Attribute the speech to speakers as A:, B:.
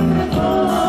A: oh.